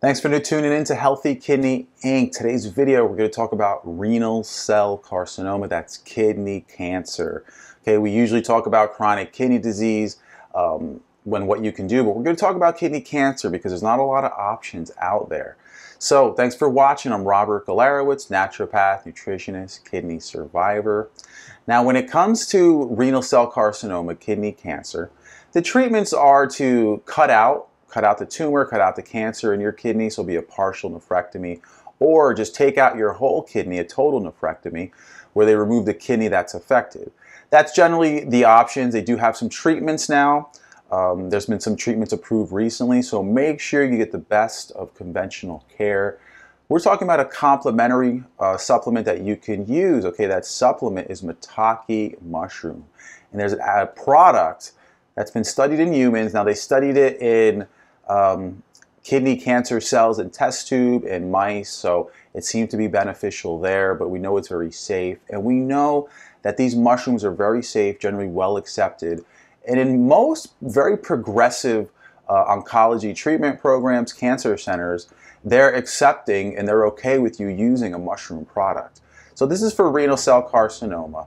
Thanks for tuning in to Healthy Kidney Inc. Today's video, we're going to talk about renal cell carcinoma. That's kidney cancer. Okay, we usually talk about chronic kidney disease um, when what you can do, but we're going to talk about kidney cancer because there's not a lot of options out there. So, thanks for watching. I'm Robert Galarowicz, naturopath, nutritionist, kidney survivor. Now, when it comes to renal cell carcinoma, kidney cancer, the treatments are to cut out cut out the tumor, cut out the cancer in your kidney, so it'll be a partial nephrectomy, or just take out your whole kidney, a total nephrectomy, where they remove the kidney that's affected. That's generally the options. They do have some treatments now. Um, there's been some treatments approved recently, so make sure you get the best of conventional care. We're talking about a complementary uh, supplement that you can use. Okay, that supplement is maitake mushroom. And there's a product that's been studied in humans. Now, they studied it in um, kidney cancer cells in test tube and mice, so it seemed to be beneficial there, but we know it's very safe. And we know that these mushrooms are very safe, generally well accepted. And in most very progressive uh, oncology treatment programs, cancer centers, they're accepting and they're okay with you using a mushroom product. So this is for renal cell carcinoma.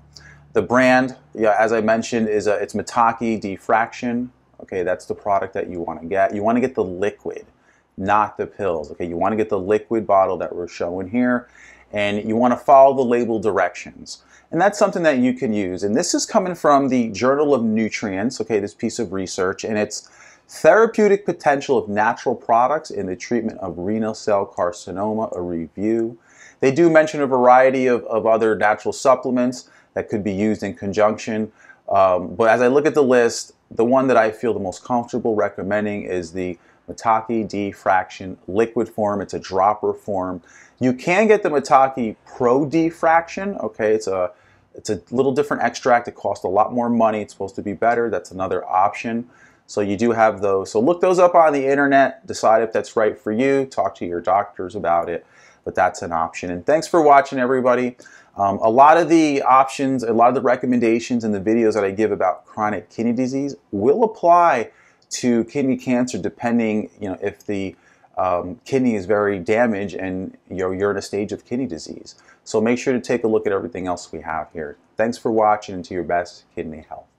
The brand, yeah, as I mentioned, is a, it's Maitake D-fraction. Okay, that's the product that you want to get. You want to get the liquid, not the pills. Okay, you want to get the liquid bottle that we're showing here, and you want to follow the label directions. And that's something that you can use. And this is coming from the Journal of Nutrients, okay, this piece of research, and it's therapeutic potential of natural products in the treatment of renal cell carcinoma, a review. They do mention a variety of, of other natural supplements that could be used in conjunction. Um, but as I look at the list, the one that I feel the most comfortable recommending is the Maitake D-fraction liquid form. It's a dropper form. You can get the Maitake Pro D-fraction. Okay, it's a it's a little different extract. It costs a lot more money. It's supposed to be better. That's another option. So you do have those. So look those up on the internet. Decide if that's right for you. Talk to your doctors about it. But that's an option. And thanks for watching, everybody. Um, a lot of the options, a lot of the recommendations in the videos that I give about chronic kidney disease will apply to kidney cancer depending, you know, if the um, kidney is very damaged and you know, you're in a stage of kidney disease. So make sure to take a look at everything else we have here. Thanks for watching and to your best kidney health.